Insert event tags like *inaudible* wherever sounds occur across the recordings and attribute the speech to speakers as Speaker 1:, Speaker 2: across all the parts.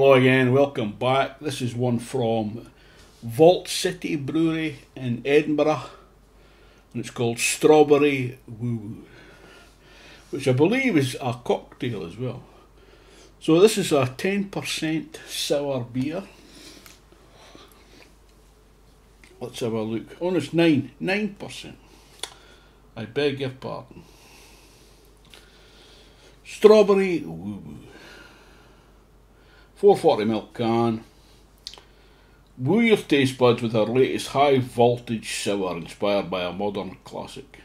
Speaker 1: Hello again, welcome back. This is one from Vault City Brewery in Edinburgh, and it's called Strawberry Woo, which I believe is a cocktail as well. So, this is a 10% sour beer. Let's have a look. Oh, it's 9 9%. I beg your pardon. Strawberry Woo. 440ml can. Woo your taste buds with our latest high voltage sour inspired by a modern classic.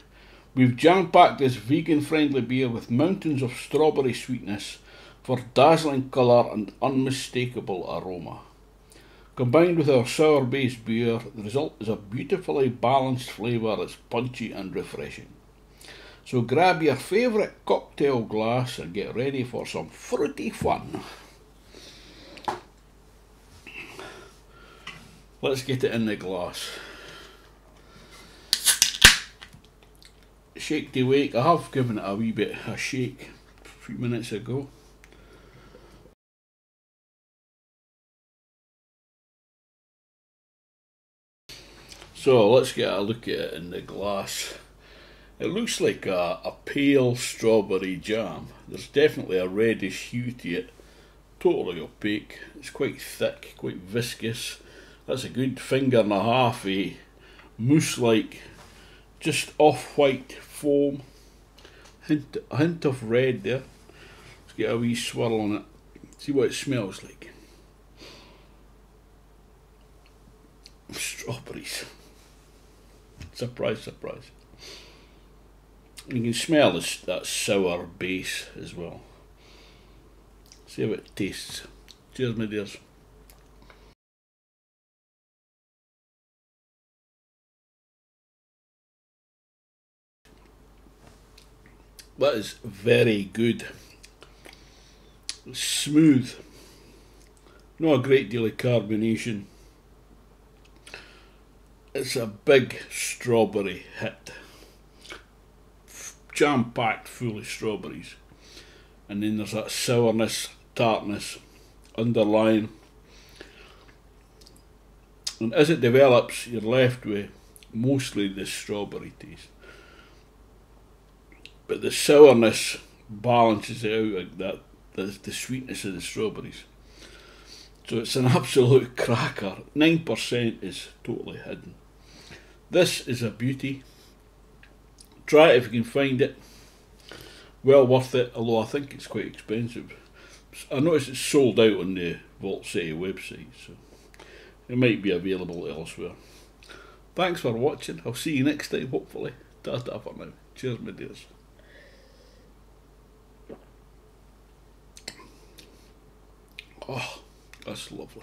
Speaker 1: We've jam packed this vegan friendly beer with mountains of strawberry sweetness for dazzling colour and unmistakable aroma. Combined with our sour based beer, the result is a beautifully balanced flavour that's punchy and refreshing. So grab your favourite cocktail glass and get ready for some fruity fun. Let's get it in the glass. Shake the wake. I have given it a wee bit a shake a few minutes ago. So let's get a look at it in the glass. It looks like a, a pale strawberry jam. There's definitely a reddish hue to it. Totally opaque. It's quite thick, quite viscous. That's a good finger and a half eh? a mousse-like, just off-white foam. Hint, hint of red there. Let's get a wee swirl on it. See what it smells like. Strawberries. Surprise, surprise. You can smell this, that sour base as well. See how it tastes. Cheers, my dears. That is very good. Smooth. Not a great deal of carbonation. It's a big strawberry hit. Jam packed full of strawberries. And then there's that sourness, tartness underlying. And as it develops, you're left with mostly the strawberry taste but the sourness balances it out like that the, the sweetness of the strawberries. So it's an *laughs* absolute cracker. Nine percent is totally hidden. This is a beauty. Try it if you can find it. Well worth it, although I think it's quite expensive. I noticed it's sold out on the Vault City website, so it might be available elsewhere. Thanks for watching. I'll see you next time, hopefully. Ta ta for now. Cheers, my dears. Oh, that's lovely.